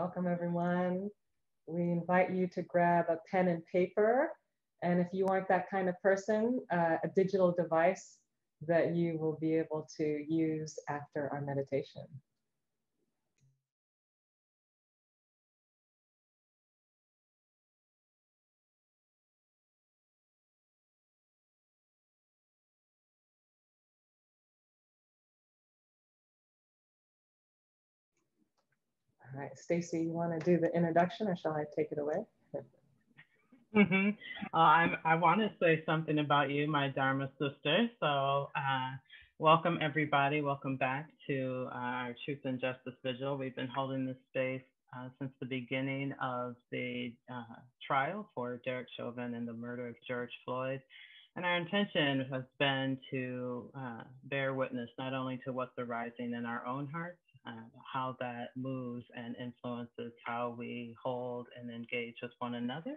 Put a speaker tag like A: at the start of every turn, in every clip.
A: Welcome everyone. We invite you to grab a pen and paper. And if you aren't that kind of person, uh, a digital device that you will be able to use after our meditation. All right, Stacy, you want to do the introduction or shall I take it away?
B: Mm-hmm. Uh, I'm, I want to say something about you, my Dharma sister. So, uh, welcome everybody. Welcome back to uh, our Truth and Justice Vigil. We've been holding this space uh, since the beginning of the uh, trial for Derek Chauvin and the murder of George Floyd. And our intention has been to uh, bear witness not only to what's arising in our own hearts, uh, how that moves and influences how we hold and engage with one another.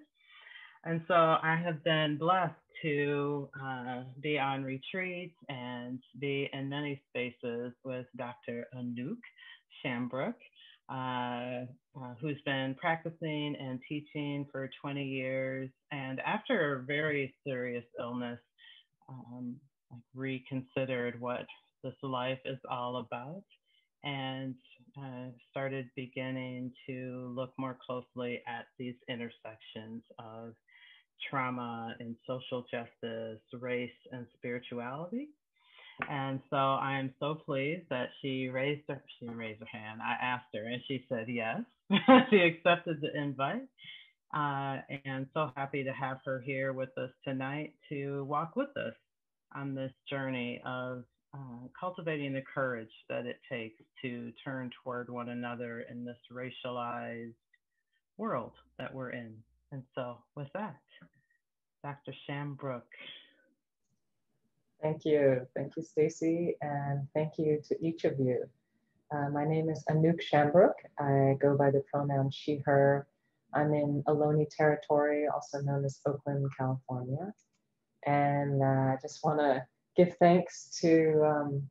B: And so I have been blessed to uh, be on retreats and be in many spaces with Dr. Anouk Shambrook, uh, uh, who's been practicing and teaching for 20 years. And after a very serious illness, um, reconsidered what this life is all about and uh, started beginning to look more closely at these intersections of trauma and social justice, race, and spirituality. And so I am so pleased that she raised her, she raised her hand. I asked her and she said yes. she accepted the invite. Uh, and so happy to have her here with us tonight to walk with us on this journey of uh, cultivating the courage that it takes to turn toward one another in this racialized world that we're in. And so, with that, Dr. Shambrook.
A: Thank you. Thank you, Stacy, and thank you to each of you. Uh, my name is Anouk Shambrook. I go by the pronoun she, her. I'm in Ohlone territory, also known as Oakland, California. And uh, I uh, just want to give thanks to um,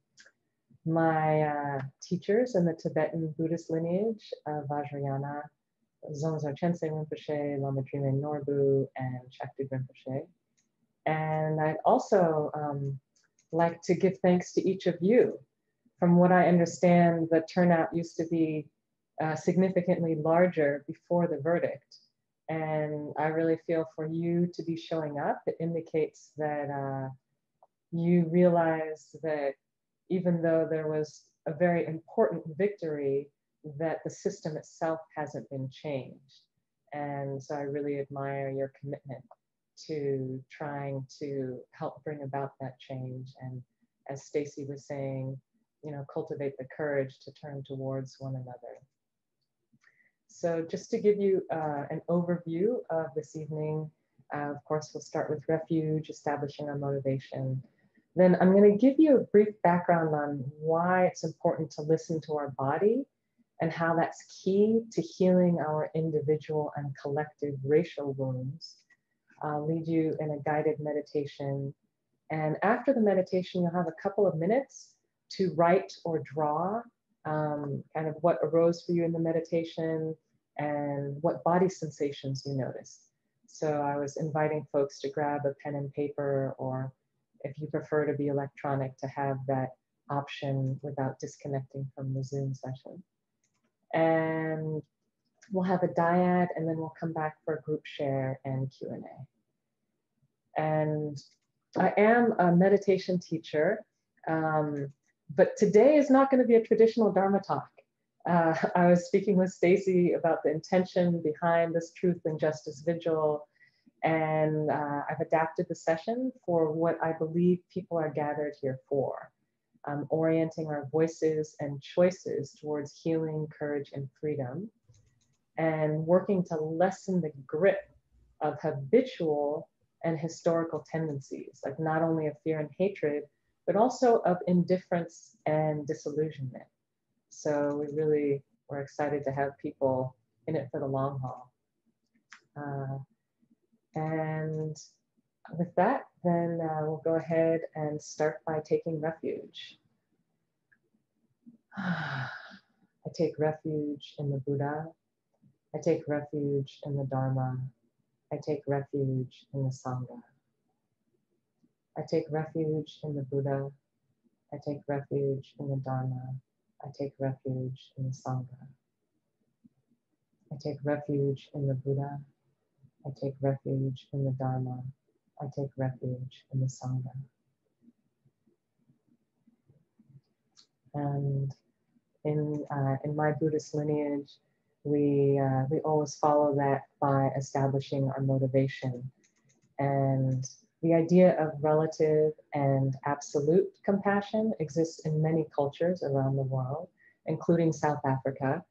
A: my uh, teachers in the Tibetan Buddhist lineage, uh, Vajrayana, Dzongsar Khyentse Rinpoche, Lama Drime Norbu, and Shakti Rinpoche. And I'd also um, like to give thanks to each of you. From what I understand, the turnout used to be uh, significantly larger before the verdict. And I really feel for you to be showing up, it indicates that uh, you realize that even though there was a very important victory, that the system itself hasn't been changed. And so I really admire your commitment to trying to help bring about that change. And as Stacy was saying, you know, cultivate the courage to turn towards one another. So just to give you uh, an overview of this evening, uh, of course, we'll start with refuge, establishing our motivation, then I'm going to give you a brief background on why it's important to listen to our body and how that's key to healing our individual and collective racial wounds. I'll lead you in a guided meditation. And after the meditation, you'll have a couple of minutes to write or draw um, kind of what arose for you in the meditation and what body sensations you noticed. So I was inviting folks to grab a pen and paper or if you prefer to be electronic, to have that option without disconnecting from the Zoom session. And we'll have a dyad and then we'll come back for group share and Q&A. And I am a meditation teacher, um, but today is not gonna be a traditional Dharma talk. Uh, I was speaking with Stacy about the intention behind this Truth and Justice Vigil and uh, I've adapted the session for what I believe people are gathered here for, um, orienting our voices and choices towards healing, courage, and freedom, and working to lessen the grip of habitual and historical tendencies, like not only of fear and hatred, but also of indifference and disillusionment. So we really we're excited to have people in it for the long haul. Uh, and with that, then uh, we'll go ahead and start by taking refuge. I take refuge in the Buddha, I take refuge in the Dharma. I take refuge in the Sangha. I take refuge in the Buddha. I take refuge in the Dharma. I take refuge in the Sangha. I take refuge in the Buddha. I take refuge in the Dharma. I take refuge in the Sangha. And in, uh, in my Buddhist lineage, we, uh, we always follow that by establishing our motivation. And the idea of relative and absolute compassion exists in many cultures around the world, including South Africa.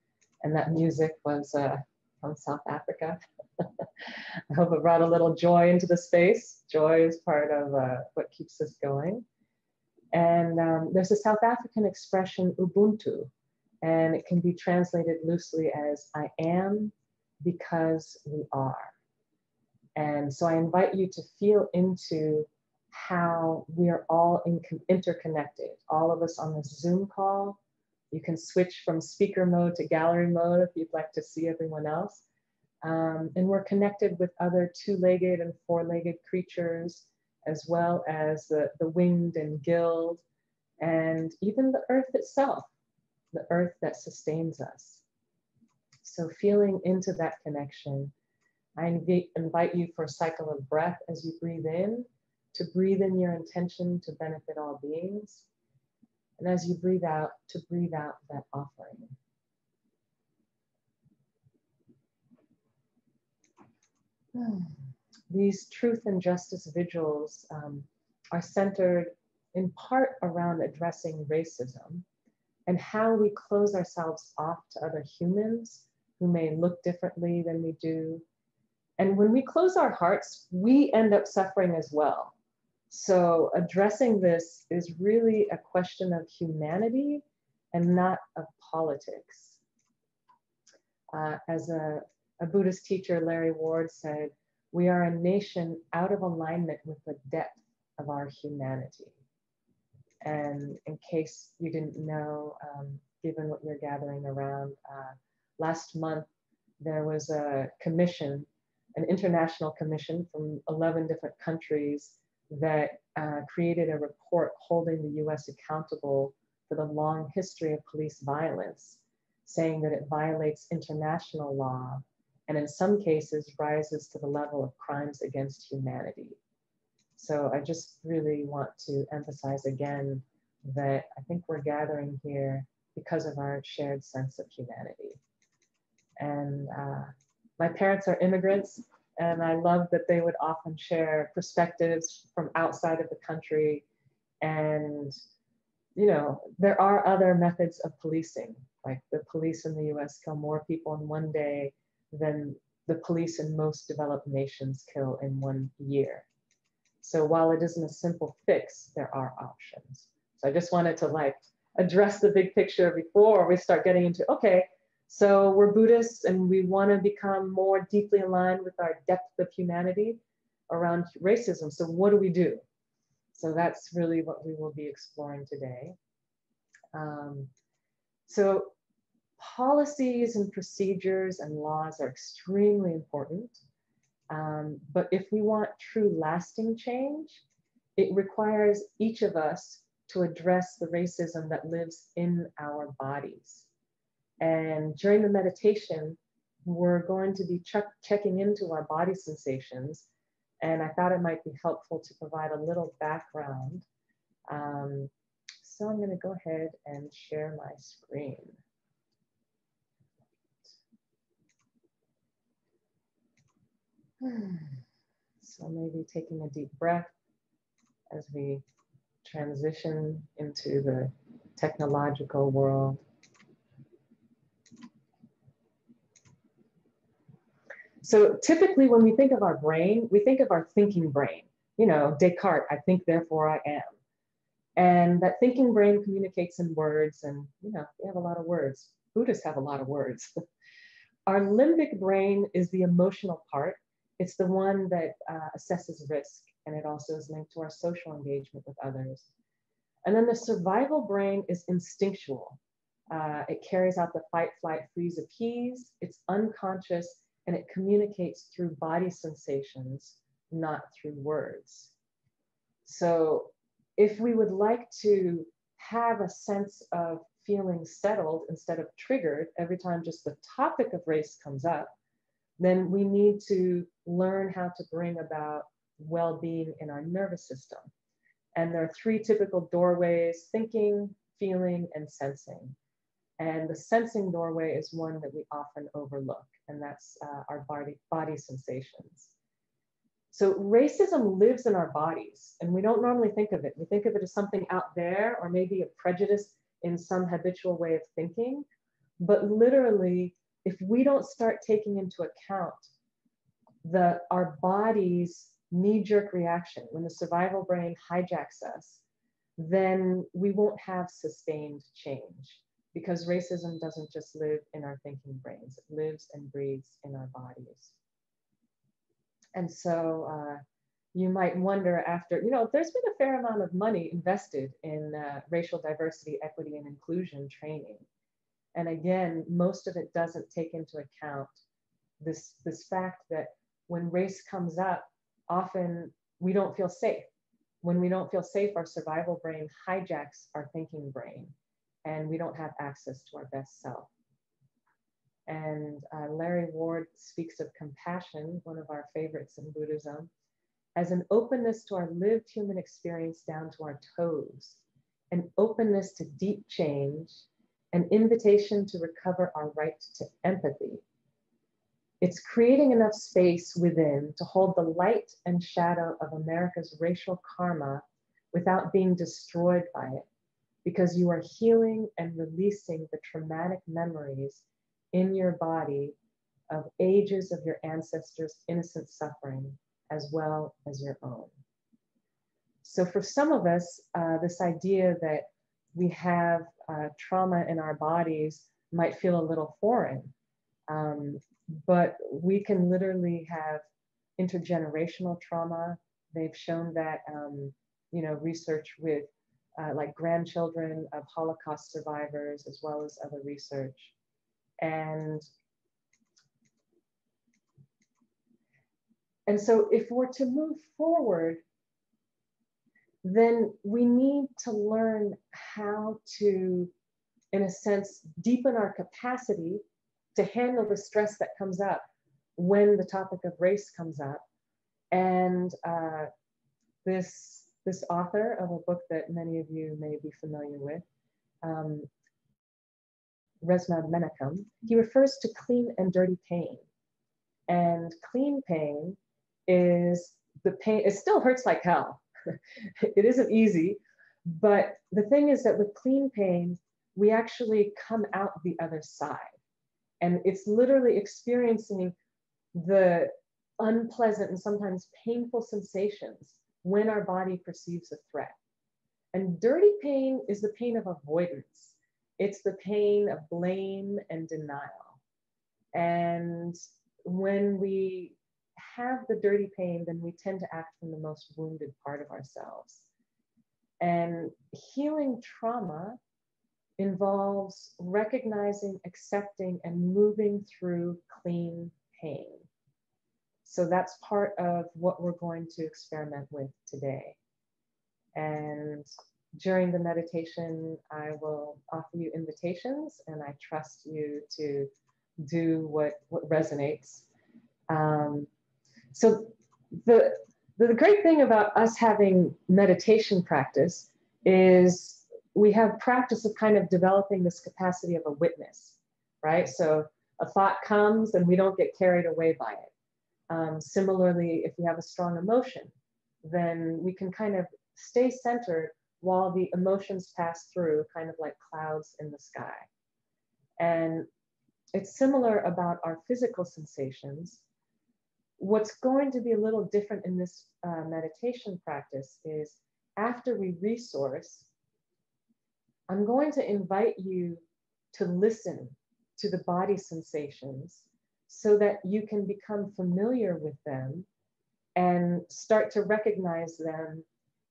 A: And that music was uh, from South Africa. I hope it brought a little joy into the space. Joy is part of uh, what keeps us going. And um, there's a South African expression, Ubuntu, and it can be translated loosely as I am because we are. And so I invite you to feel into how we are all in, interconnected, all of us on this Zoom call. You can switch from speaker mode to gallery mode if you'd like to see everyone else. Um, and we're connected with other two-legged and four-legged creatures, as well as the, the winged and gilled, and even the earth itself the earth that sustains us. So feeling into that connection, I invite, invite you for a cycle of breath as you breathe in, to breathe in your intention to benefit all beings. And as you breathe out, to breathe out that offering. These truth and justice vigils um, are centered in part around addressing racism, and how we close ourselves off to other humans who may look differently than we do. And when we close our hearts, we end up suffering as well. So addressing this is really a question of humanity and not of politics. Uh, as a, a Buddhist teacher, Larry Ward said, we are a nation out of alignment with the depth of our humanity. And in case you didn't know, um, given what you're gathering around, uh, last month there was a commission, an international commission from 11 different countries that uh, created a report holding the US accountable for the long history of police violence, saying that it violates international law and in some cases rises to the level of crimes against humanity. So I just really want to emphasize again that I think we're gathering here because of our shared sense of humanity. And uh, my parents are immigrants, and I love that they would often share perspectives from outside of the country. And, you know, there are other methods of policing, like the police in the US kill more people in one day than the police in most developed nations kill in one year. So while it isn't a simple fix, there are options. So I just wanted to like address the big picture before we start getting into, okay, so we're Buddhists and we want to become more deeply aligned with our depth of humanity around racism. So what do we do? So that's really what we will be exploring today. Um, so policies and procedures and laws are extremely important. Um, but if we want true lasting change, it requires each of us to address the racism that lives in our bodies. And during the meditation, we're going to be check checking into our body sensations. And I thought it might be helpful to provide a little background. Um, so I'm going to go ahead and share my screen. So maybe taking a deep breath as we transition into the technological world. So typically when we think of our brain, we think of our thinking brain. You know, Descartes, I think, therefore I am. And that thinking brain communicates in words and, you know, we have a lot of words. Buddhists have a lot of words. our limbic brain is the emotional part. It's the one that uh, assesses risk and it also is linked to our social engagement with others. And then the survival brain is instinctual. Uh, it carries out the fight, flight, freeze, appease. It's unconscious and it communicates through body sensations, not through words. So if we would like to have a sense of feeling settled instead of triggered every time just the topic of race comes up, then we need to learn how to bring about well being in our nervous system. And there are three typical doorways thinking, feeling, and sensing. And the sensing doorway is one that we often overlook, and that's uh, our body, body sensations. So racism lives in our bodies, and we don't normally think of it. We think of it as something out there, or maybe a prejudice in some habitual way of thinking. But literally, if we don't start taking into account the our body's knee-jerk reaction when the survival brain hijacks us, then we won't have sustained change because racism doesn't just live in our thinking brains, it lives and breathes in our bodies. And so uh, you might wonder after, you know, there's been a fair amount of money invested in uh, racial diversity, equity, and inclusion training. And again, most of it doesn't take into account this, this fact that when race comes up, often we don't feel safe. When we don't feel safe, our survival brain hijacks our thinking brain and we don't have access to our best self. And uh, Larry Ward speaks of compassion, one of our favorites in Buddhism, as an openness to our lived human experience down to our toes, an openness to deep change, an invitation to recover our right to empathy. It's creating enough space within to hold the light and shadow of America's racial karma without being destroyed by it because you are healing and releasing the traumatic memories in your body of ages of your ancestors' innocent suffering as well as your own. So, for some of us, uh, this idea that we have uh, trauma in our bodies might feel a little foreign, um, but we can literally have intergenerational trauma. They've shown that, um, you know, research with uh, like grandchildren of Holocaust survivors, as well as other research. And, and so if we're to move forward, then we need to learn how to, in a sense, deepen our capacity to handle the stress that comes up when the topic of race comes up. And uh, this this author of a book that many of you may be familiar with, um, Menakem, he refers to clean and dirty pain. And clean pain is the pain, it still hurts like hell. it isn't easy, but the thing is that with clean pain, we actually come out the other side. And it's literally experiencing the unpleasant and sometimes painful sensations when our body perceives a threat. And dirty pain is the pain of avoidance. It's the pain of blame and denial. And when we have the dirty pain, then we tend to act from the most wounded part of ourselves. And healing trauma involves recognizing, accepting, and moving through clean pain. So that's part of what we're going to experiment with today. And during the meditation, I will offer you invitations and I trust you to do what, what resonates. Um, so the, the great thing about us having meditation practice is we have practice of kind of developing this capacity of a witness, right? So a thought comes and we don't get carried away by it. Um, similarly, if we have a strong emotion, then we can kind of stay centered while the emotions pass through, kind of like clouds in the sky. And it's similar about our physical sensations. What's going to be a little different in this uh, meditation practice is after we resource, I'm going to invite you to listen to the body sensations so that you can become familiar with them and start to recognize them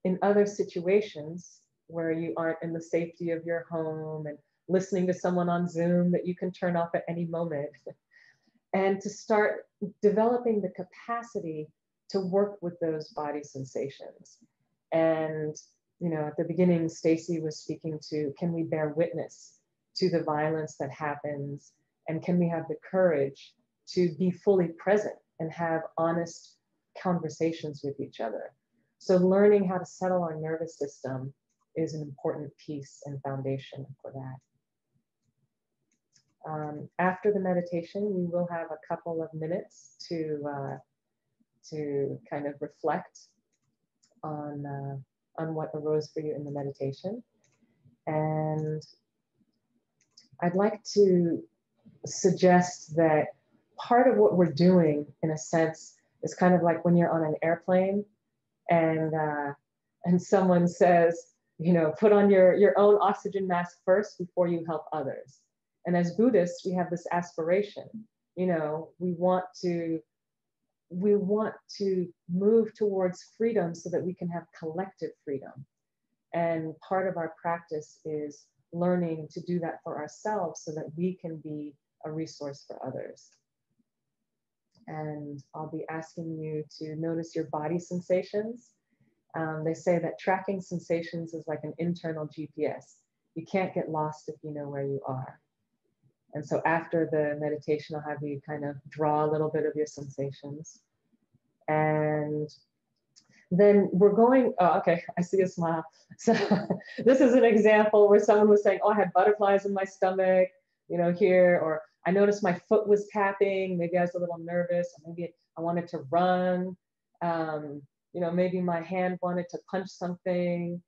A: in other situations where you aren't in the safety of your home and listening to someone on Zoom that you can turn off at any moment. and to start developing the capacity to work with those body sensations. And, you know, at the beginning, Stacy was speaking to can we bear witness to the violence that happens? And can we have the courage to be fully present and have honest conversations with each other? So, learning how to settle our nervous system is an important piece and foundation for that. Um, after the meditation, we will have a couple of minutes to uh, to kind of reflect on uh, on what arose for you in the meditation, and I'd like to suggest that part of what we're doing, in a sense, is kind of like when you're on an airplane, and uh, and someone says, you know, put on your your own oxygen mask first before you help others and as Buddhists, we have this aspiration. You know, we want to we want to move towards freedom so that we can have collective freedom. And part of our practice is learning to do that for ourselves so that we can be a resource for others. And I'll be asking you to notice your body sensations. Um, they say that tracking sensations is like an internal GPS. You can't get lost if you know where you are. And so after the meditation, I'll have you kind of draw a little bit of your sensations. And then we're going, oh, okay, I see a smile. So this is an example where someone was saying, oh, I had butterflies in my stomach, you know, here, or I noticed my foot was tapping. Maybe I was a little nervous. Maybe I wanted to run. Um, you know, maybe my hand wanted to punch something.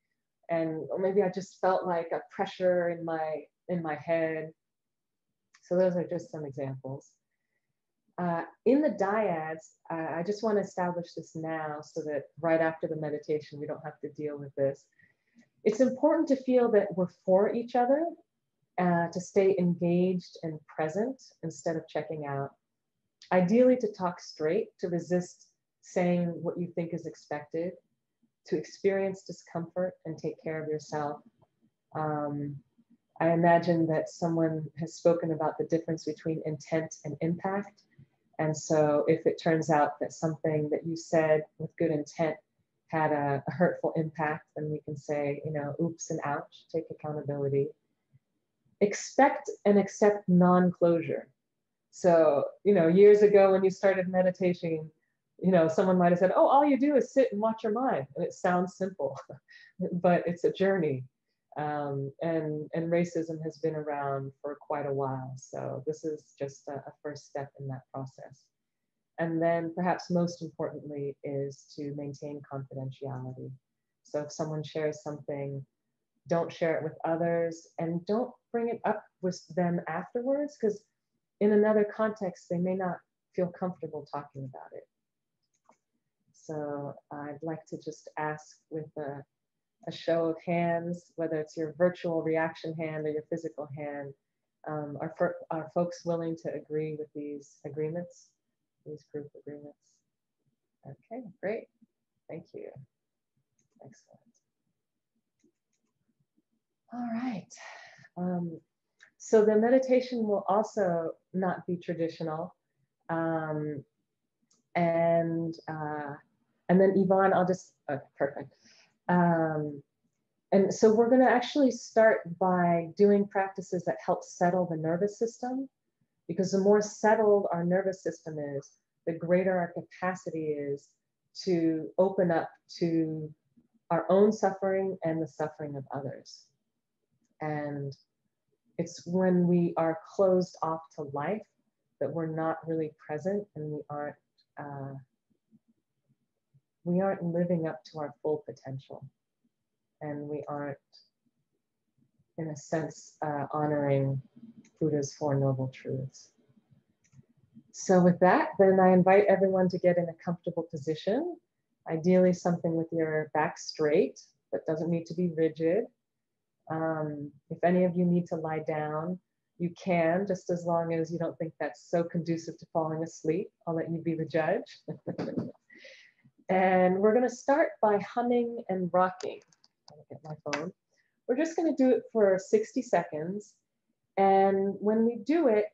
A: And or maybe I just felt like a pressure in my in my head. So those are just some examples. Uh, in the dyads, uh, I just want to establish this now so that right after the meditation, we don't have to deal with this. It's important to feel that we're for each other, uh, to stay engaged and present instead of checking out. Ideally, to talk straight, to resist saying what you think is expected, to experience discomfort and take care of yourself. Um, I imagine that someone has spoken about the difference between intent and impact. And so if it turns out that something that you said with good intent had a, a hurtful impact, then we can say, you know, oops and ouch, take accountability. Expect and accept non-closure. So, you know, years ago when you started meditating, you know, someone might have said, oh, all you do is sit and watch your mind. And it sounds simple, but it's a journey. Um, and, and racism has been around for quite a while. So this is just a, a first step in that process. And then perhaps most importantly is to maintain confidentiality. So if someone shares something, don't share it with others and don't bring it up with them afterwards because in another context, they may not feel comfortable talking about it. So I'd like to just ask with a a show of hands, whether it's your virtual reaction hand or your physical hand. Um, are, for, are folks willing to agree with these agreements, these group agreements? Okay, great. Thank you. Excellent. All right. Um, so the meditation will also not be traditional. Um, and uh, and then Yvonne, I'll just, oh, perfect. Um, and so we're going to actually start by doing practices that help settle the nervous system, because the more settled our nervous system is, the greater our capacity is to open up to our own suffering and the suffering of others. And it's when we are closed off to life that we're not really present and we aren't uh, we aren't living up to our full potential. And we aren't in a sense uh, honoring buddha's four noble truths. So with that then i invite everyone to get in a comfortable position ideally something with your back straight but doesn't need to be rigid. Um, if any of you need to lie down you can just as long as you don't think that's so conducive to falling asleep. I'll let you be the judge And we're gonna start by humming and rocking. I'll get my phone. We're just gonna do it for 60 seconds. And when we do it,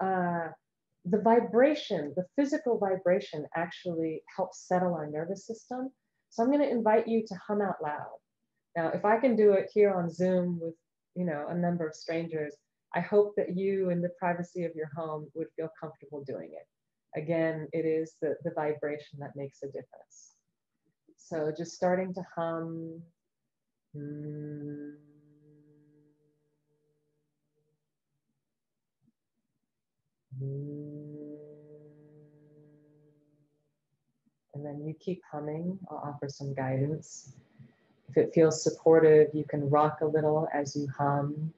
A: uh, the vibration, the physical vibration actually helps settle our nervous system. So I'm going to invite you to hum out loud. Now, if I can do it here on Zoom with, you know, a number of strangers, I hope that you in the privacy of your home would feel comfortable doing it. Again, it is the, the vibration that makes a difference. So just starting to hum. And then you keep humming. I'll offer some guidance. If it feels supportive, you can rock a little as you hum.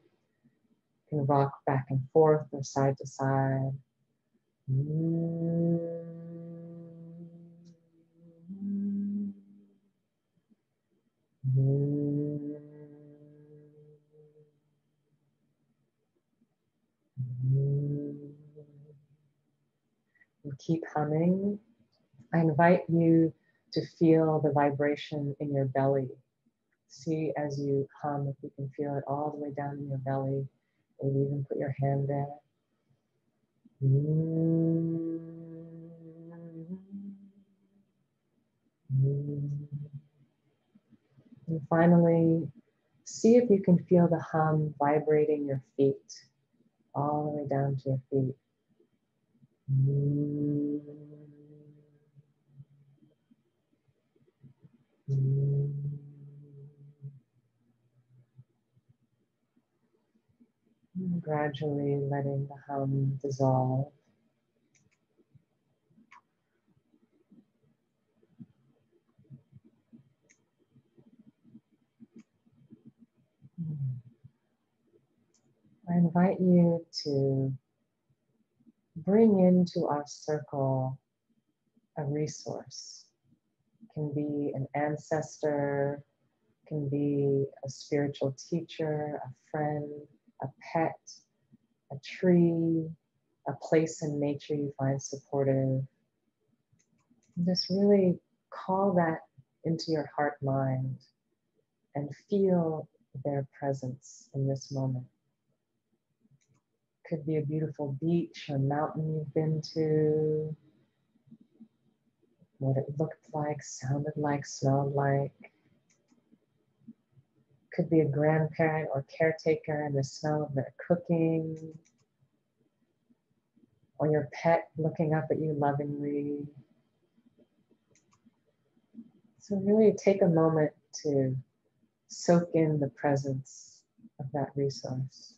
A: You can rock back and forth or side to side. Keep humming. I invite you to feel the vibration in your belly. See as you hum if you can feel it all the way down in your belly. Maybe even put your hand there. Mm-hmm. And finally, see if you can feel the hum vibrating your feet all the way down to your feet. Mm-hmm. Gradually letting the hum dissolve. I invite you to bring into our circle a resource. It can be an ancestor, can be a spiritual teacher, a friend, a pet, a tree, a place in nature you find supportive. Just really call that into your heart mind and feel their presence in this moment. Could be a beautiful beach or mountain you've been to. What it looked like, sounded like, smelled like. Could be a grandparent or caretaker and the smell of their cooking. Or your pet looking up at you lovingly. So, really take a moment to soak in the presence of that resource.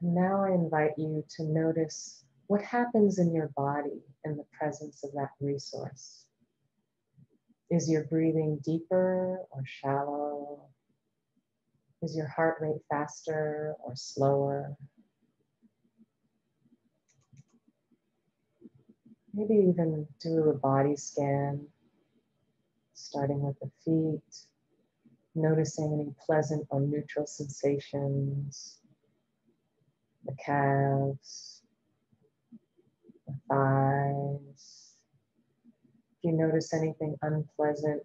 A: Now I invite you to notice what happens in your body in the presence of that resource. Is your breathing deeper or shallow? Is your heart rate faster or slower? Maybe even do a body scan, starting with the feet, noticing any pleasant or neutral sensations the calves, thighs. If you notice anything unpleasant,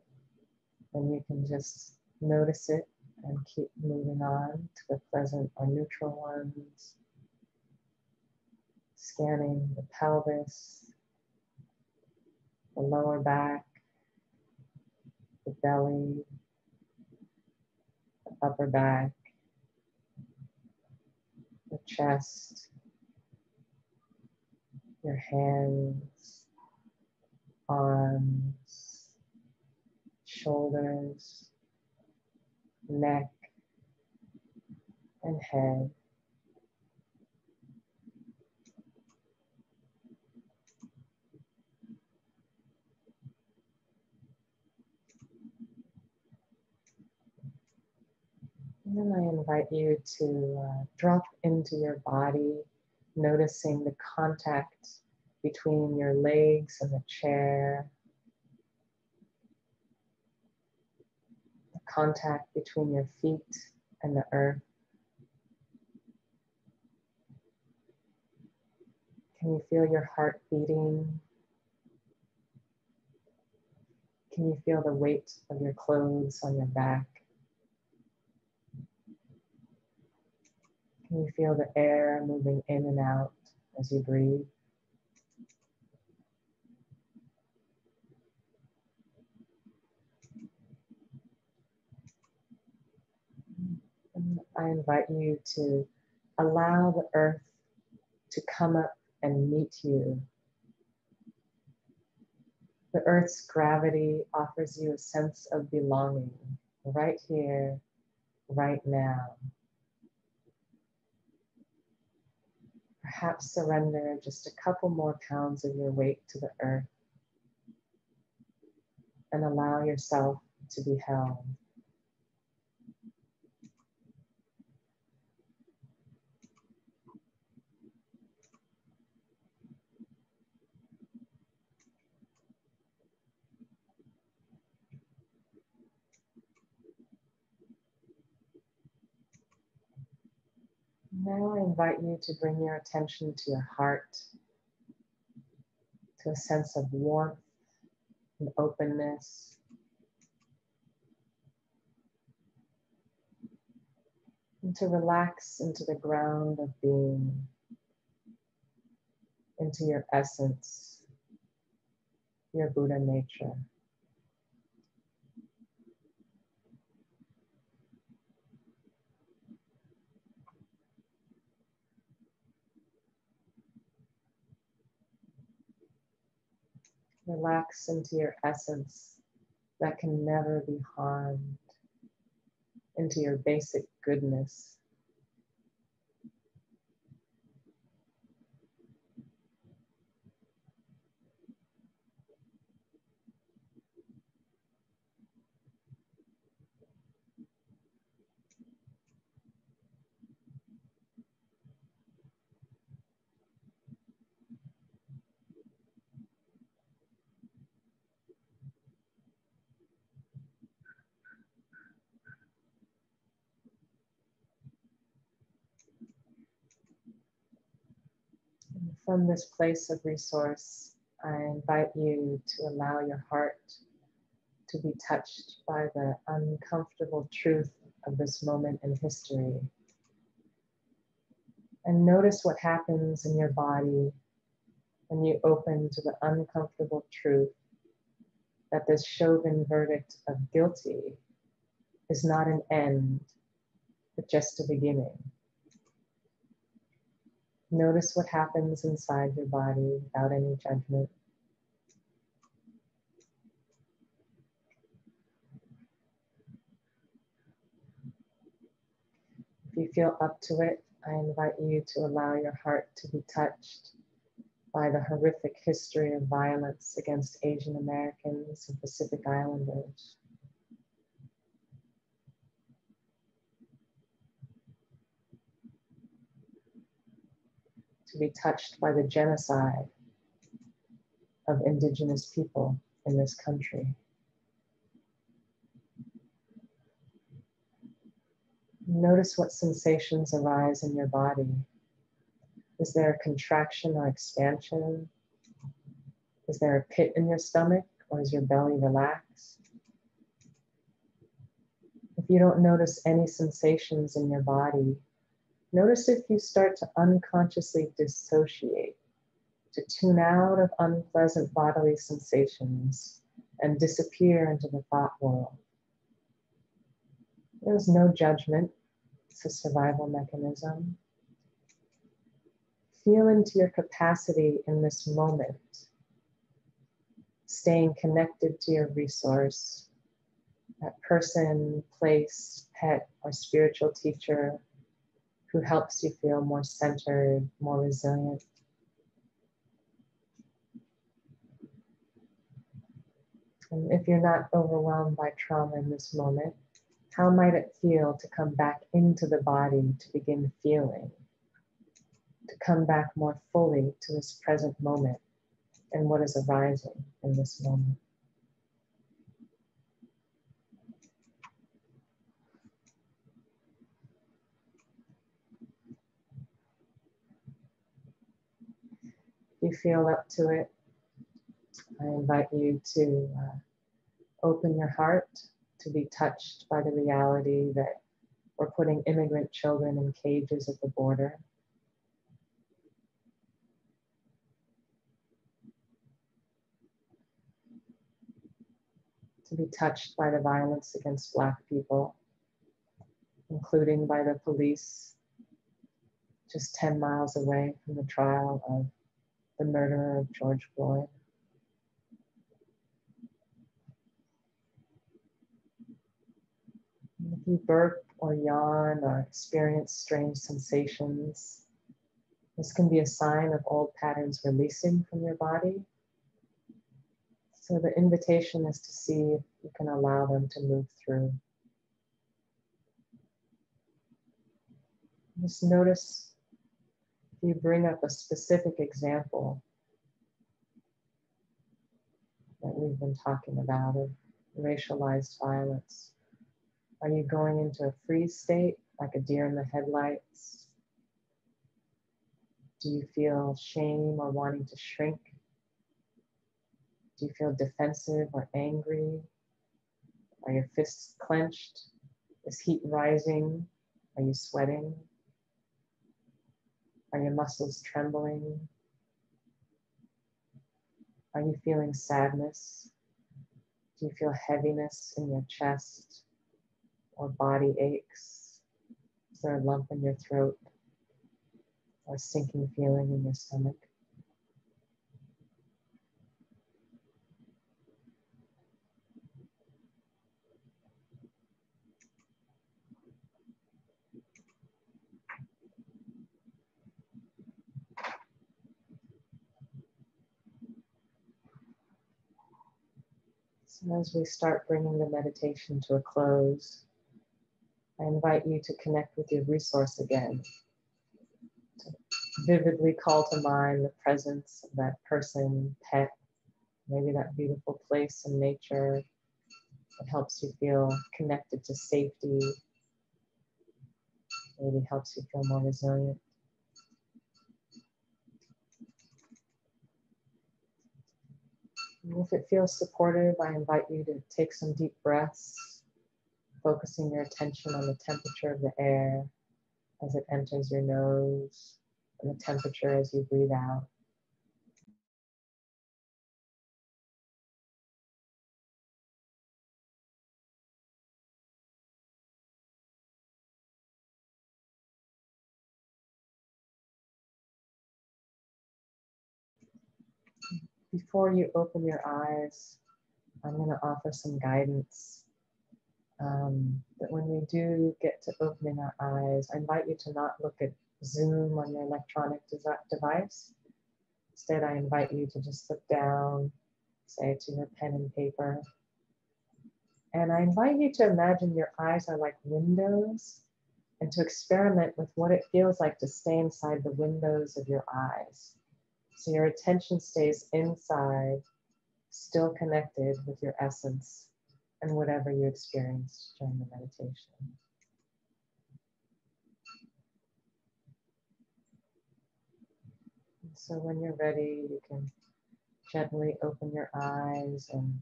A: then you can just notice it and keep moving on to the pleasant or neutral ones. Scanning the pelvis, the lower back, the belly, the upper back, the chest, your hands, arms, shoulders, neck, and head. And then I invite you to uh, drop into your body, noticing the contact between your legs and the chair, the contact between your feet and the earth. Can you feel your heart beating? Can you feel the weight of your clothes on your back? Can you feel the air moving in and out as you breathe? I invite you to allow the earth to come up and meet you. The earth's gravity offers you a sense of belonging right here, right now. Perhaps surrender just a couple more pounds of your weight to the earth and allow yourself to be held. Now I invite you to bring your attention to your heart, to a sense of warmth and openness. And to relax into the ground of being, into your essence, your Buddha nature. Relax into your essence that can never be harmed, into your basic goodness. From this place of resource, I invite you to allow your heart to be touched by the uncomfortable truth of this moment in history. And notice what happens in your body when you open to the uncomfortable truth that this Chauvin verdict of guilty is not an end, but just a beginning. Notice what happens inside your body without any judgment. If you feel up to it, I invite you to allow your heart to be touched by the horrific history of violence against Asian Americans and Pacific Islanders. To be touched by the genocide of indigenous people in this country. Notice what sensations arise in your body. Is there a contraction or expansion? Is there a pit in your stomach or is your belly relaxed? If you don't notice any sensations in your body, Notice if you start to unconsciously dissociate, to tune out of unpleasant bodily sensations and disappear into the thought world. There's no judgment, it's a survival mechanism. Feel into your capacity in this moment, staying connected to your resource, that person, place, pet, or spiritual teacher who helps you feel more centered, more resilient. And if you're not overwhelmed by trauma in this moment, how might it feel to come back into the body to begin feeling? To come back more fully to this present moment and what is arising in this moment. you feel up to it, I invite you to uh, Open your heart to be touched by the reality that we're putting immigrant children in cages at the border. To be touched by the violence against Black people, including by the police just 10 miles away from the trial of the murderer of George Floyd. If you burp or yawn or experience strange sensations, this can be a sign of old patterns releasing from your body. So the invitation is to see if you can allow them to move through. Just notice you bring up a specific example that we've been talking about of racialized violence. Are you going into a freeze state, like a deer in the headlights? Do you feel shame or wanting to shrink? Do you feel defensive or angry? Are your fists clenched? Is heat rising? Are you sweating? Are your muscles trembling? Are you feeling sadness? Do you feel heaviness in your chest? or body aches? Is there a lump in your throat or a sinking feeling in your stomach? So as we start bringing the meditation to a close, I invite you to connect with your resource again. To vividly call to mind the presence of that person, pet, maybe that beautiful place in nature that helps you feel connected to safety, maybe helps you feel more resilient. And if it feels supportive, I invite you to take some deep breaths focusing your attention on the temperature of the air as it enters your nose and the temperature as you breathe out. Before you open your eyes, I'm going to offer some guidance um, that when we do get to opening our eyes, I invite you to not look at Zoom on your electronic device. Instead, I invite you to just look down, say to your pen and paper. And I invite you to imagine your eyes are like windows and to experiment with what it feels like to stay inside the windows of your eyes. So your attention stays inside, still connected with your essence and whatever you experienced during the meditation. So when you're ready, you can gently open your eyes and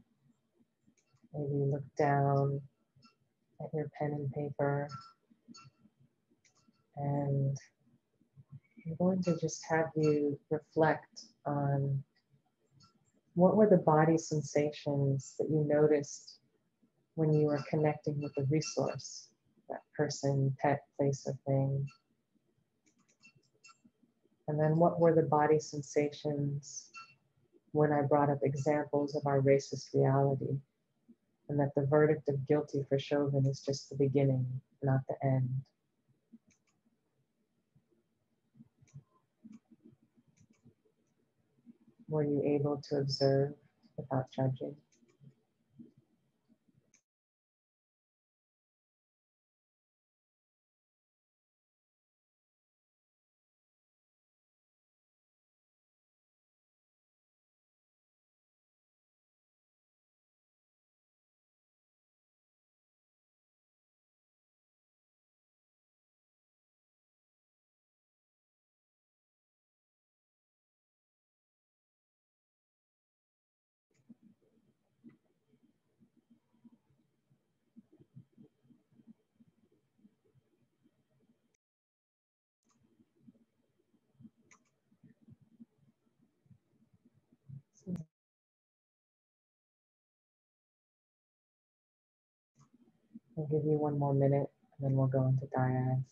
A: maybe look down at your pen and paper. And I'm going to just have you reflect on what were the body sensations that you noticed when you were connecting with the resource, that person, pet, place, or thing. And then what were the body sensations when I brought up examples of our racist reality? And that the verdict of guilty for Chauvin is just the beginning, not the end. Were you able to observe without judging? We'll give you one more minute and then we'll go into dyads.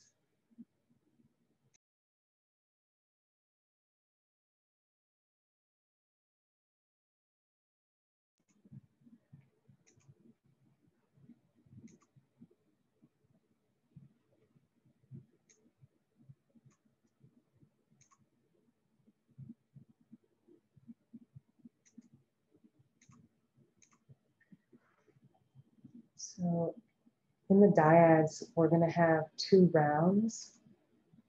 A: So in the dyads, we're going to have two rounds.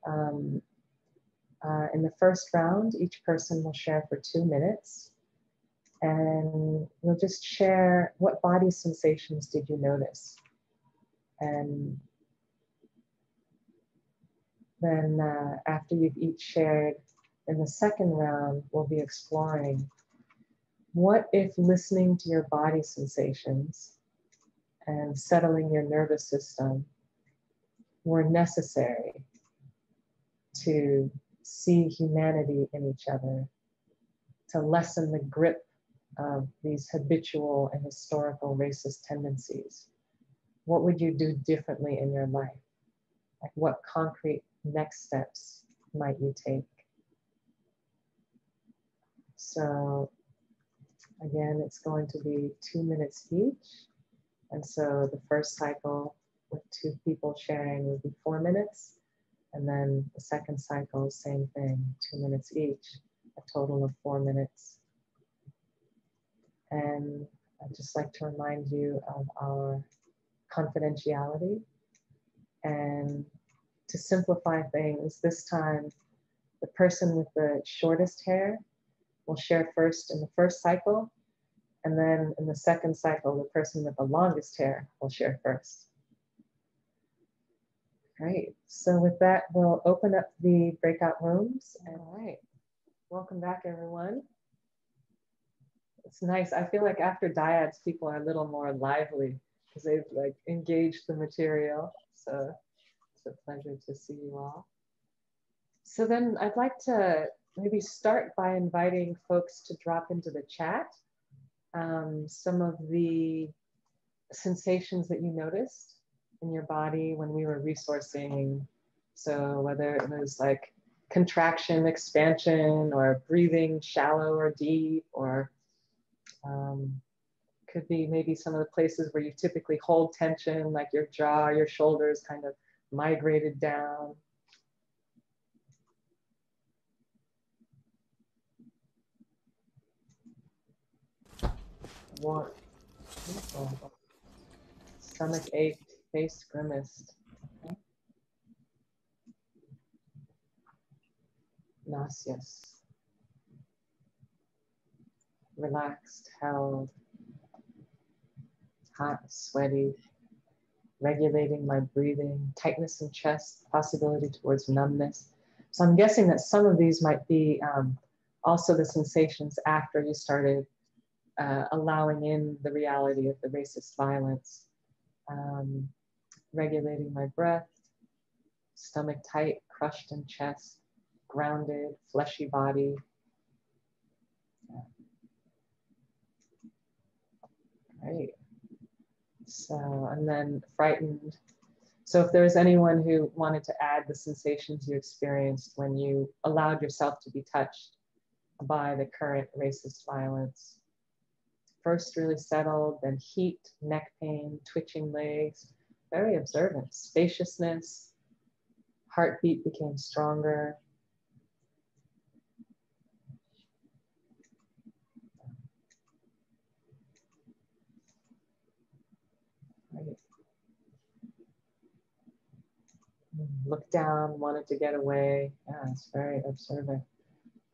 A: Um, uh, in the first round, each person will share for two minutes. And we'll just share what body sensations did you notice? And then uh, after you've each shared, in the second round, we'll be exploring what if listening to your body sensations and settling your nervous system were necessary to see humanity in each other, to lessen the grip of these habitual and historical racist tendencies. What would you do differently in your life? Like what concrete next steps might you take? So again, it's going to be two minutes each. And so the first cycle with two people sharing would be four minutes. And then the second cycle, same thing, two minutes each, a total of four minutes. And I'd just like to remind you of our confidentiality. And to simplify things, this time the person with the shortest hair will share first in the first cycle and then in the second cycle, the person with the longest hair will share first. Great. So with that, we'll open up the breakout rooms. All right. Welcome back, everyone. It's nice. I feel like after dyads, people are a little more lively because they've like engaged the material. So it's a pleasure to see you all. So then I'd like to maybe start by inviting folks to drop into the chat um, some of the sensations that you noticed in your body when we were resourcing. So whether it was like contraction, expansion, or breathing shallow or deep, or um, could be maybe some of the places where you typically hold tension, like your jaw, your shoulders kind of migrated down. What? Stomach ached, face grimaced. Nauseous. Relaxed, held. Hot, sweaty. Regulating my breathing, tightness in chest, possibility towards numbness. So I'm guessing that some of these might be um, also the sensations after you started uh, allowing in the reality of the racist violence, um, regulating my breath, stomach tight, crushed in chest, grounded, fleshy body. Right. So, and then frightened. So if there's anyone who wanted to add the sensations you experienced when you allowed yourself to be touched by the current racist violence, first really settled, then heat, neck pain, twitching legs, very observant, spaciousness, heartbeat became stronger. Look down, wanted to get away. Yeah, it's very observant.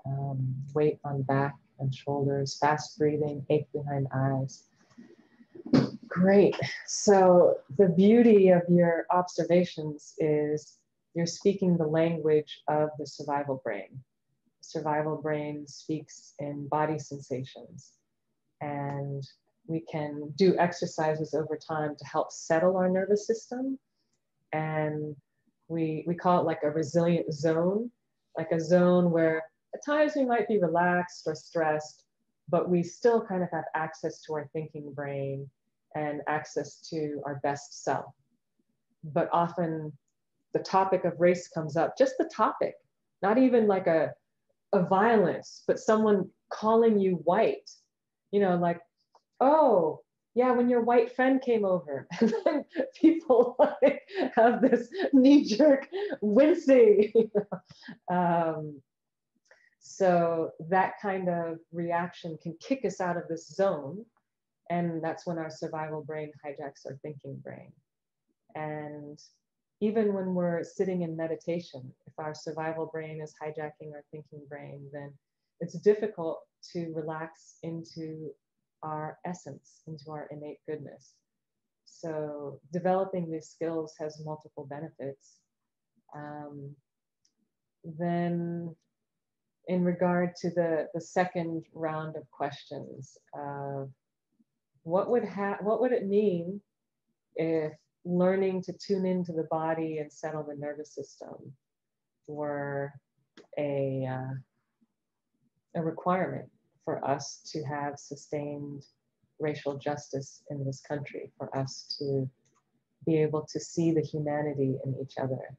A: Um, weight on back, and shoulders, fast breathing, ache behind eyes. Great. So the beauty of your observations is you're speaking the language of the survival brain. Survival brain speaks in body sensations. And we can do exercises over time to help settle our nervous system. And we, we call it like a resilient zone, like a zone where at times we might be relaxed or stressed, but we still kind of have access to our thinking brain and access to our best self. But often the topic of race comes up, just the topic, not even like a, a violence, but someone calling you white, you know, like, oh, yeah, when your white friend came over, and then people like have this knee-jerk wincing. um, so that kind of reaction can kick us out of this zone, and that's when our survival brain hijacks our thinking brain. And even when we're sitting in meditation, if our survival brain is hijacking our thinking brain, then it's difficult to relax into our essence, into our innate goodness. So developing these skills has multiple benefits. Um, then in regard to the, the second round of questions, uh, what would ha- what would it mean if learning to tune into the body and settle the nervous system were a, uh, a requirement for us to have sustained racial justice in this country, for us to be able to see the humanity in each other.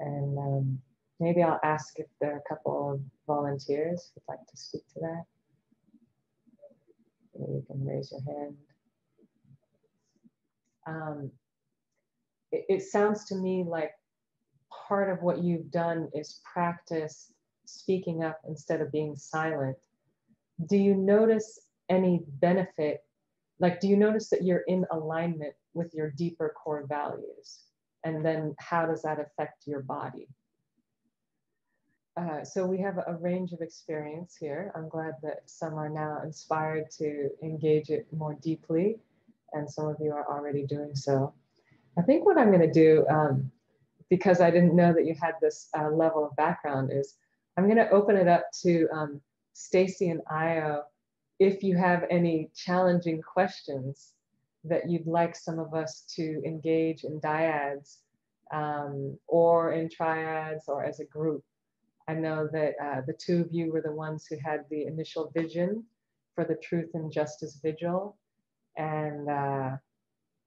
A: And um, maybe I'll ask if there are a couple of volunteers who'd like to speak to that. Maybe you can raise your hand. Um, it, it sounds to me like part of what you've done is practice speaking up instead of being silent, do you notice any benefit? Like, do you notice that you're in alignment with your deeper core values? And then how does that affect your body? Uh, so we have a range of experience here. I'm glad that some are now inspired to engage it more deeply, and some of you are already doing so. I think what I'm going to do, um, because I didn't know that you had this uh, level of background, is I'm going to open it up to um, Stacy and Io if you have any challenging questions that you'd like some of us to engage in dyads um, or in triads or as a group. I know that uh, the two of you were the ones who had the initial vision for the Truth and Justice Vigil. And uh,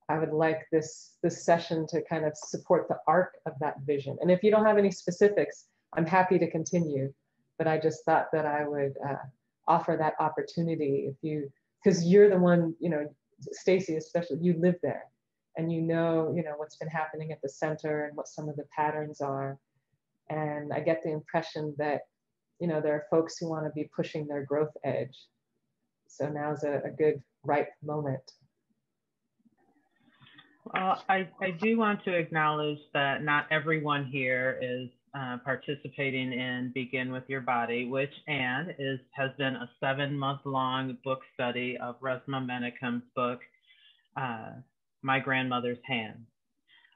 A: I would like this, this session to kind of support the arc of that vision. And if you don't have any specifics, I'm happy to continue, but I just thought that I would uh, offer that opportunity if you, because you're the one, you know, Stacy especially, you live there and you know, you know, what's been happening at the center and what some of the patterns are. And I get the impression that, you know, there are folks who want to be pushing their growth edge. So now's a, a good, ripe moment.
B: Well, I, I do want to acknowledge that not everyone here is uh, participating in Begin with Your Body, which Anne is has been a seven month long book study of Resmaa Menakem's book, uh, My Grandmother's Hand.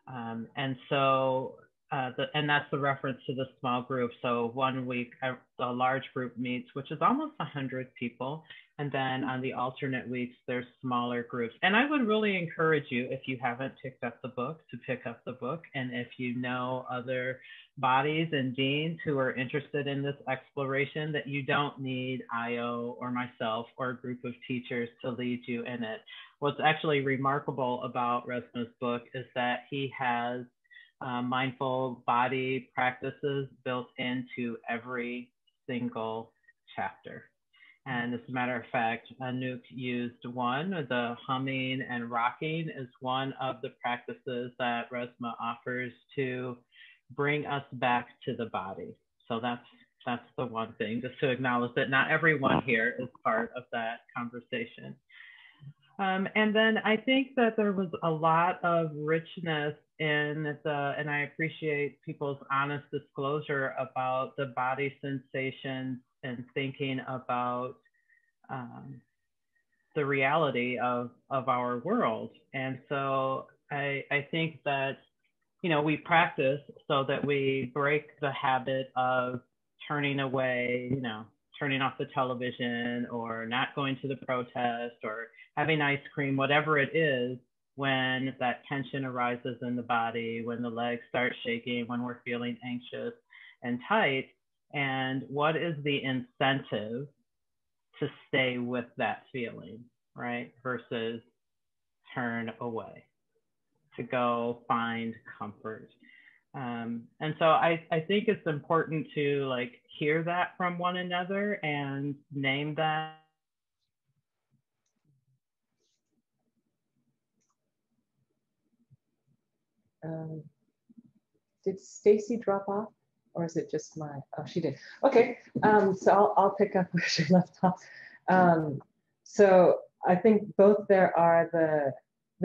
B: Um, and so, uh, the, and that's the reference to the small group. So one week, a, a large group meets, which is almost 100 people. And then on the alternate weeks, there's smaller groups. And I would really encourage you, if you haven't picked up the book, to pick up the book. And if you know other bodies and beings who are interested in this exploration, that you don't need IO or myself or a group of teachers to lead you in it. What's actually remarkable about Resmaa's book is that he has uh, mindful body practices built into every single chapter. And as a matter of fact, Anouk used one, the humming and rocking is one of the practices that Resmaa offers to bring us back to the body. So that's that's the one thing, just to acknowledge that not everyone here is part of that conversation. Um, and then I think that there was a lot of richness in the, and I appreciate people's honest disclosure about the body sensations and thinking about um, the reality of, of our world. And so I, I think that, you know, we practice so that we break the habit of turning away, you know, turning off the television or not going to the protest or having ice cream, whatever it is, when that tension arises in the body, when the legs start shaking, when we're feeling anxious and tight, and what is the incentive to stay with that feeling, right? Versus turn away, to go find comfort. Um, and so I, I think it's important to like hear that from one another and name that.
A: Um, did Stacy drop off or is it just my, oh, she did. Okay, um, so I'll, I'll pick up where she left off. Um, so I think both there are the,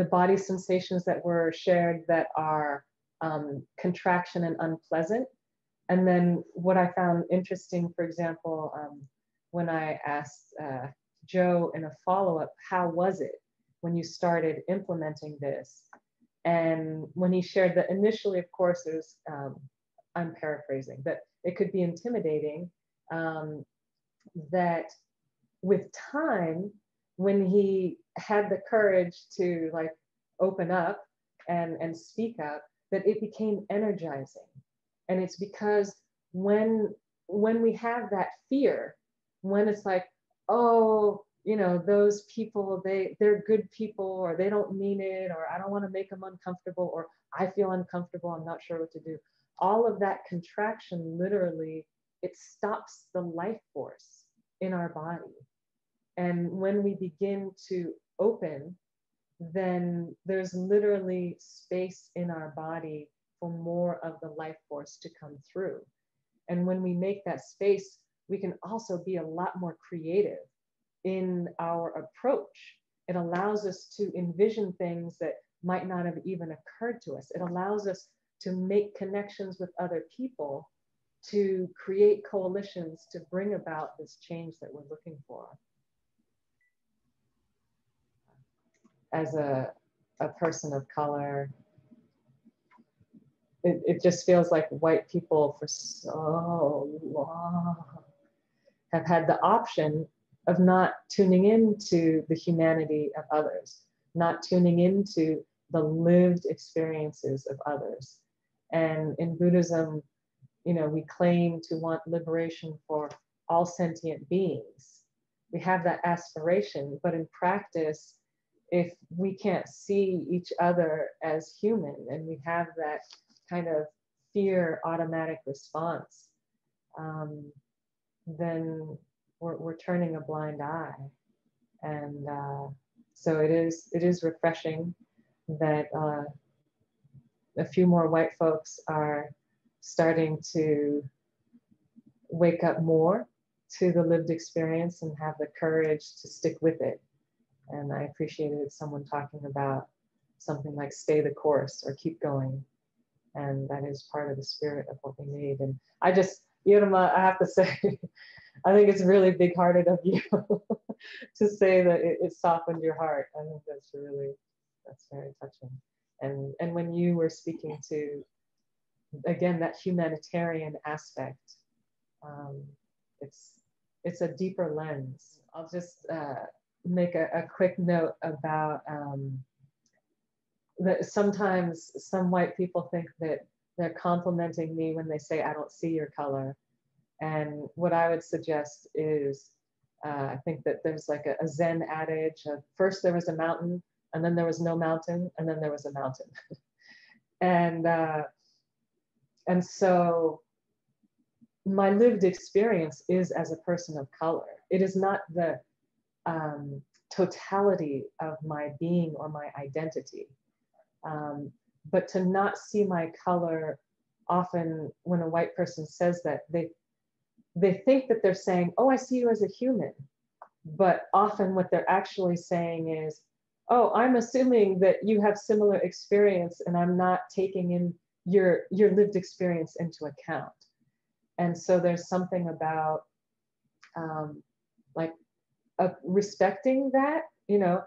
A: the body sensations that were shared that are um, contraction and unpleasant. And then what I found interesting, for example, um, when I asked uh, Joe in a follow-up, how was it when you started implementing this? And when he shared that initially, of course, was, um, I'm paraphrasing, but it could be intimidating um, that with time, when he had the courage to like open up and, and speak up, that it became energizing. And it's because when when we have that fear, when it's like, oh, you know those people they they're good people or they don't mean it or i don't want to make them uncomfortable or i feel uncomfortable i'm not sure what to do all of that contraction literally it stops the life force in our body and when we begin to open then there's literally space in our body for more of the life force to come through and when we make that space we can also be a lot more creative in our approach. It allows us to envision things that might not have even occurred to us. It allows us to make connections with other people, to create coalitions to bring about this change that we're looking for. As a, a person of color, it, it just feels like white people for so long have had the option of not tuning into the humanity of others, not tuning into the lived experiences of others. And in Buddhism, you know, we claim to want liberation for all sentient beings. We have that aspiration, but in practice, if we can't see each other as human and we have that kind of fear automatic response, um, then we're, we're turning a blind eye. And uh, so it is, it is refreshing that uh, a few more white folks are starting to wake up more to the lived experience and have the courage to stick with it. And I appreciated someone talking about something like stay the course or keep going. And that is part of the spirit of what we need. And I just, Irma, I have to say, I think it's really big hearted of you to say that it, it, softened your heart. I think that's really, that's very touching. And, and when you were speaking to, again, that humanitarian aspect, um, it's, it's a deeper lens. I'll just uh, make a, a, quick note about um, that sometimes some white people think that they're complimenting me when they say, I don't see your color. And what I would suggest is uh, I think that there's like a, a Zen adage of first there was a mountain, and then there was no mountain, and then there was a mountain. and uh, and so my lived experience is as a person of color. It is not the um, totality of my being or my identity. Um, but to not see my color often when a white person says that they they think that they're saying oh i see you as a human but often what they're actually saying is oh i'm assuming that you have similar experience and i'm not taking in your your lived experience into account and so there's something about um, like uh, respecting that you know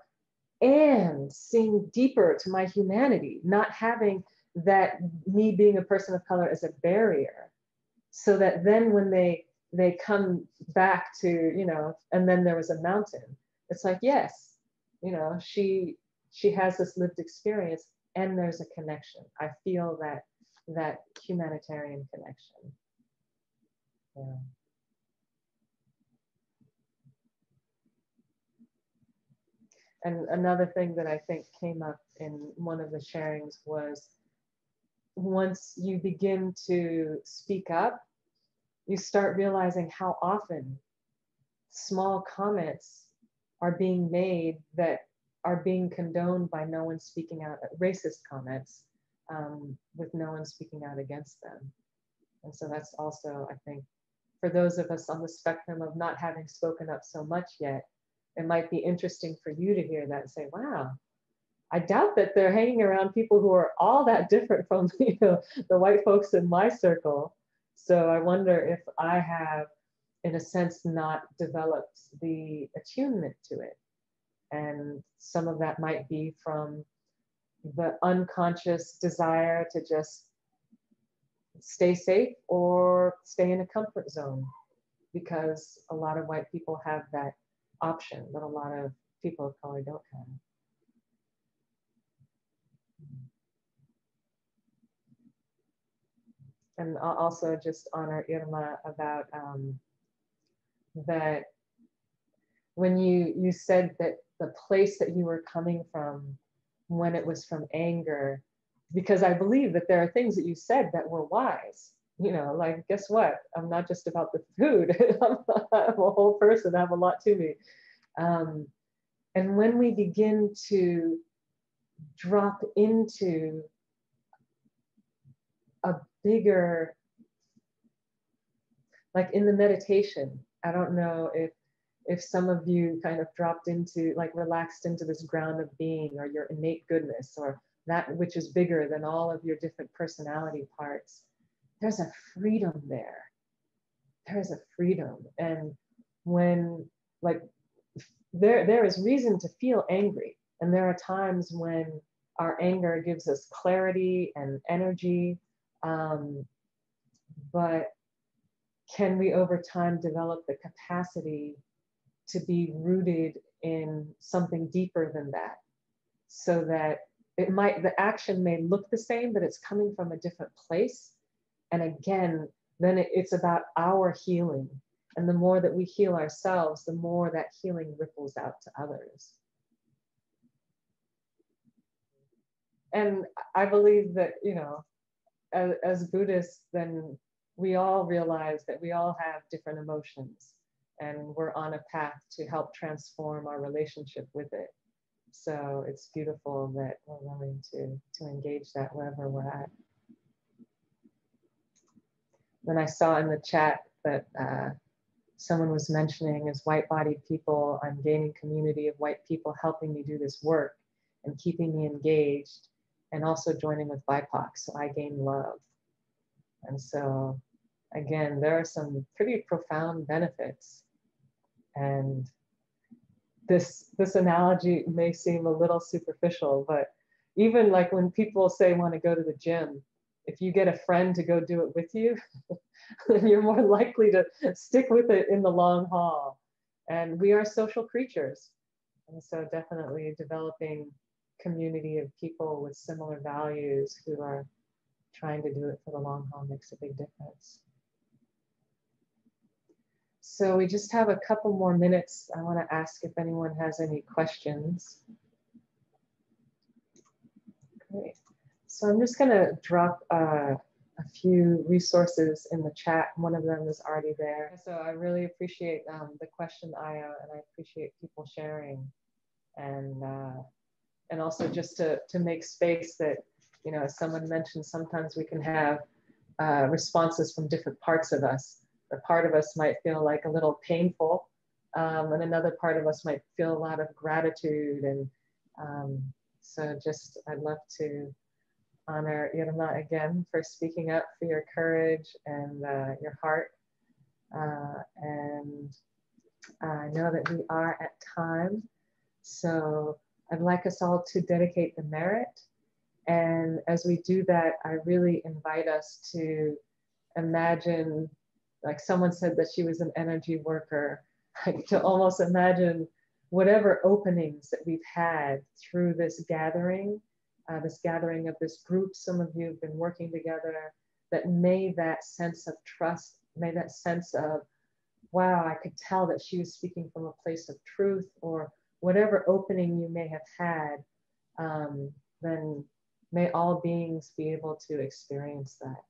A: and seeing deeper to my humanity, not having that me being a person of color as a barrier. So that then when they they come back to, you know, and then there was a mountain, it's like, yes, you know, she she has this lived experience and there's a connection. I feel that that humanitarian connection. Yeah. And another thing that I think came up in one of the sharings was once you begin to speak up, you start realizing how often small comments are being made that are being condoned by no one speaking out, racist comments um, with no one speaking out against them. And so that's also, I think, for those of us on the spectrum of not having spoken up so much yet, it might be interesting for you to hear that and say, wow, I doubt that they're hanging around people who are all that different from you know, the white folks in my circle. So I wonder if I have, in a sense, not developed the attunement to it. And some of that might be from the unconscious desire to just stay safe or stay in a comfort zone because a lot of white people have that option that a lot of people of color don't have. And I'll also just honor Irma about um, that when you you said that the place that you were coming from when it was from anger because I believe that there are things that you said that were wise. You know, like, guess what? I'm not just about the food, I'm, a whole person, I have a lot to me. Um, and when we begin to drop into a bigger, like in the meditation, I don't know if if some of you kind of dropped into like relaxed into this ground of being or your innate goodness or that which is bigger than all of your different personality parts, there's a freedom there. There is a freedom. And when, like, there, there is reason to feel angry. And there are times when our anger gives us clarity and energy. Um, but can we over time develop the capacity to be rooted in something deeper than that so that it might the action may look the same but it's coming from a different place and again then it's about our healing. And the more that we heal ourselves the more that healing ripples out to others. And i believe that you know as, as buddhists then we all realize that we all have different emotions. And we're on a path to help transform our relationship with it. So it's beautiful that we're willing to, to engage that wherever we're at. Then I saw in the chat that uh, someone was mentioning as white bodied people, I'm gaining community of white people helping me do this work and keeping me engaged and also joining with BIPOC. So I gain love. And so again, there are some pretty profound benefits. And this this analogy may seem a little superficial, but even like when people say want to go to the gym, if you get a friend to go do it with you, then you're more likely to stick with it in the long haul. And we are social creatures. And so definitely developing community of people with similar values who are trying to do it for the long haul makes a big difference. So we just have a couple more minutes. I want to ask if anyone has any questions. Great. So I'm just going to drop uh, a few resources in the chat. One of them is already there. So I really appreciate um, the question, Aya, and I appreciate people sharing. And, uh, and also just to, to make space that, you know, as someone mentioned, sometimes we can have uh, responses from different parts of us a part of us might feel like a little painful, um, and another part of us might feel a lot of gratitude. And um, so, just I'd love to honor Irma again for speaking up, for your courage and uh, your heart. Uh, and I know that we are at time, so I'd like us all to dedicate the merit. And as we do that, I really invite us to imagine like someone said that she was an energy worker to almost imagine whatever openings that we've had through this gathering uh, this gathering of this group some of you have been working together that made that sense of trust made that sense of wow i could tell that she was speaking from a place of truth or whatever opening you may have had, um, then may all beings be able to experience that.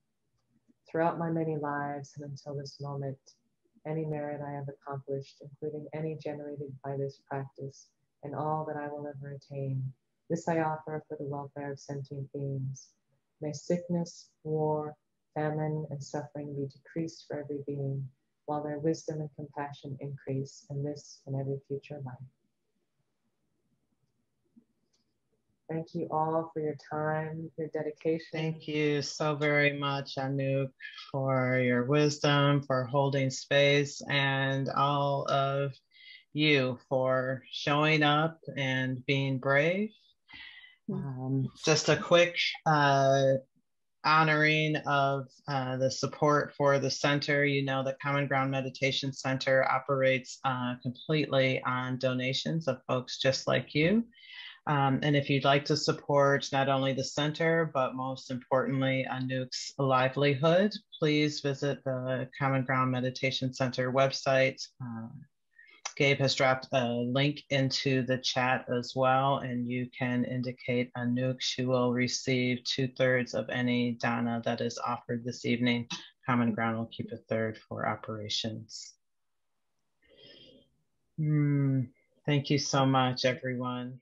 A: Throughout my many lives and until this moment, any merit I have accomplished, including any generated by this practice, and all that I will ever attain, this I offer for the welfare of sentient beings. May sickness, war, famine, and suffering be decreased for every being, while their wisdom and compassion increase in this and every future life. Thank you all for your time, your dedication.
B: Thank you so very much, Anouk, for your wisdom, for holding space, and all of you for showing up and being brave. Hmm. Um, just a quick uh, honoring of uh, the support for the center. You know that Common Ground Meditation Center operates uh, completely on donations of folks just like you. Um, and if you'd like to support not only the center, but most importantly, Anouk's livelihood, please visit the Common Ground Meditation Center website. Gabe has dropped a link into the chat as well, and you can indicate Anouk. She will receive two thirds of any dana that is offered this evening. Common Ground will keep a third for operations. Mm, thank you so much, everyone.